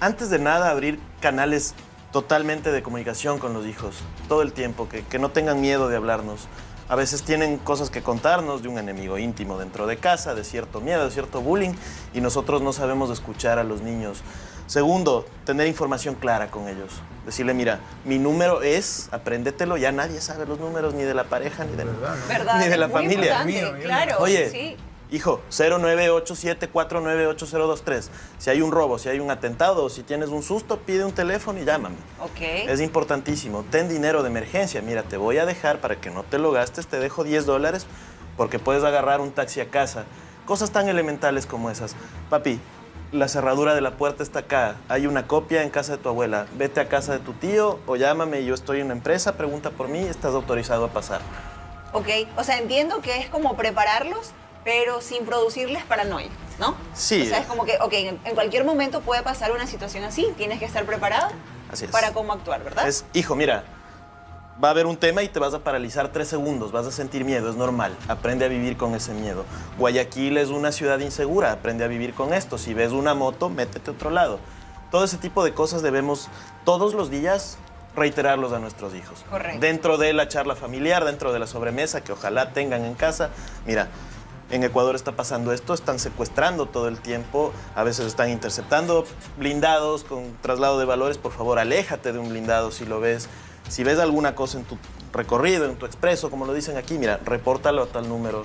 Antes de nada, abrir canales totalmente de comunicación con los hijos, todo el tiempo, que, que no tengan miedo de hablarnos. A veces tienen cosas que contarnos de un enemigo íntimo dentro de casa, de cierto miedo, de cierto bullying, y nosotros no sabemos escuchar a los niños. Segundo, tener información clara con ellos. Decirle, mira, mi número es, apréndetelo, ya nadie sabe los números ni de la pareja ni de, ¿Verdad? ni de la Muy familia. claro, Oye, sí. Hijo, 0987498023. Si hay un robo, si hay un atentado, o si tienes un susto, pide un teléfono y llámame. Ok. Es importantísimo. Ten dinero de emergencia. Mira, te voy a dejar para que no te lo gastes, te dejo 10 dólares porque puedes agarrar un taxi a casa. Cosas tan elementales como esas. Papi, la cerradura de la puerta está acá. Hay una copia en casa de tu abuela. Vete a casa de tu tío o llámame. Yo estoy en una empresa, pregunta por mí, estás autorizado a pasar. Ok, o sea, entiendo que es como prepararlos, pero sin producirles paranoia, ¿no? Sí. O sea, es como que, ok, en, cualquier momento puede pasar una situación así, tienes que estar preparado Así es. para cómo actuar, ¿verdad? Es, hijo, mira, va a haber un tema y te vas a paralizar tres segundos, vas a sentir miedo, es normal. Aprende a vivir con ese miedo. Guayaquil es una ciudad insegura, aprende a vivir con esto. Si ves una moto, métete a otro lado. Todo ese tipo de cosas debemos todos los días reiterarlos a nuestros hijos. Correcto. Dentro de la charla familiar, dentro de la sobremesa que ojalá tengan en casa. Mira, en Ecuador está pasando esto, están secuestrando todo el tiempo, a veces están interceptando blindados con traslado de valores, por favor, aléjate de un blindado si lo ves. Si ves alguna cosa en tu recorrido, en tu expreso, como lo dicen aquí, mira, repórtalo a tal número.